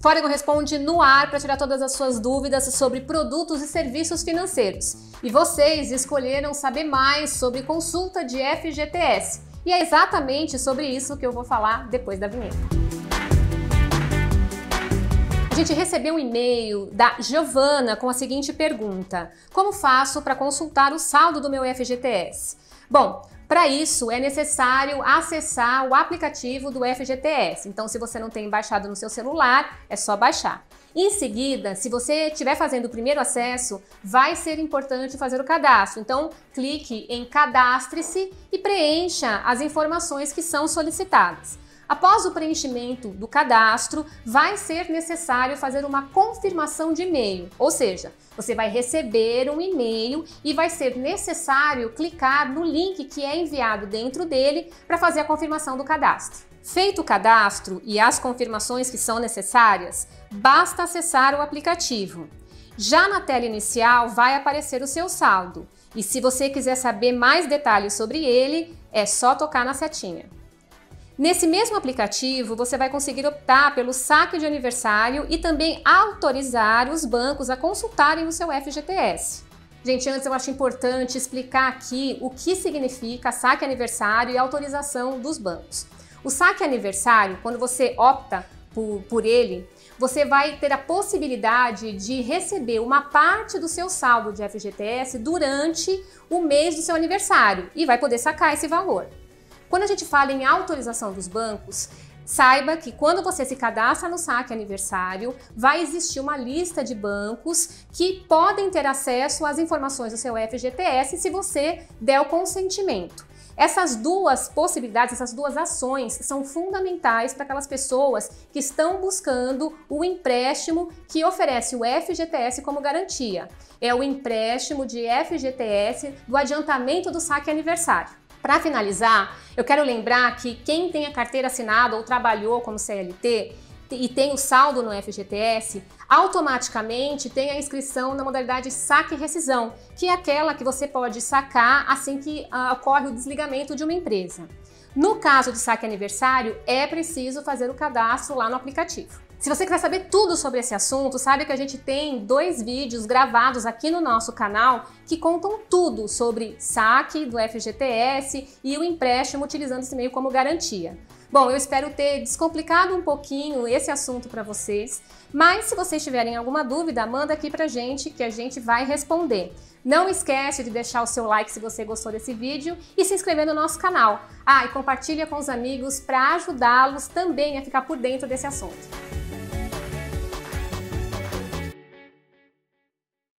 Fórigo responde no ar para tirar todas as suas dúvidas sobre produtos e serviços financeiros. E vocês escolheram saber mais sobre consulta de FGTS. E é exatamente sobre isso que eu vou falar depois da vinheta. A gente recebeu um e-mail da Giovana com a seguinte pergunta: Como faço para consultar o saldo do meu FGTS? Bom, para isso, é necessário acessar o aplicativo do FGTS. Então, se você não tem baixado no seu celular, é só baixar. Em seguida, se você estiver fazendo o primeiro acesso, vai ser importante fazer o cadastro. Então, clique em Cadastre-se e preencha as informações que são solicitadas. Após o preenchimento do cadastro, vai ser necessário fazer uma confirmação de e-mail, ou seja, você vai receber um e-mail e vai ser necessário clicar no link que é enviado dentro dele para fazer a confirmação do cadastro. Feito o cadastro e as confirmações que são necessárias, basta acessar o aplicativo. Já na tela inicial vai aparecer o seu saldo e se você quiser saber mais detalhes sobre ele, é só tocar na setinha. Nesse mesmo aplicativo, você vai conseguir optar pelo saque de aniversário e também autorizar os bancos a consultarem o seu FGTS. Gente, antes eu acho importante explicar aqui o que significa saque aniversário e autorização dos bancos. O saque aniversário, quando você opta por, por ele, você vai ter a possibilidade de receber uma parte do seu saldo de FGTS durante o mês do seu aniversário e vai poder sacar esse valor. Quando a gente fala em autorização dos bancos, Saiba que quando você se cadastra no saque aniversário, vai existir uma lista de bancos que podem ter acesso às informações do seu FGTS se você der o consentimento. Essas duas possibilidades, essas duas ações são fundamentais para aquelas pessoas que estão buscando o empréstimo que oferece o FGTS como garantia. É o empréstimo de FGTS do adiantamento do saque aniversário. Para finalizar, eu quero lembrar que quem tem a carteira assinada ou trabalhou como CLT e tem o saldo no FGTS, automaticamente tem a inscrição na modalidade saque e rescisão, que é aquela que você pode sacar assim que uh, ocorre o desligamento de uma empresa. No caso do saque aniversário, é preciso fazer o cadastro lá no aplicativo. Se você quer saber tudo sobre esse assunto, sabe que a gente tem dois vídeos gravados aqui no nosso canal que contam tudo sobre saque do FGTS e o empréstimo utilizando esse meio como garantia. Bom, eu espero ter descomplicado um pouquinho esse assunto para vocês, mas se vocês tiverem alguma dúvida, manda aqui pra gente que a gente vai responder. Não esquece de deixar o seu like se você gostou desse vídeo e se inscrever no nosso canal. Ah, e compartilha com os amigos para ajudá-los também a ficar por dentro desse assunto.